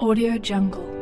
Audio Jungle.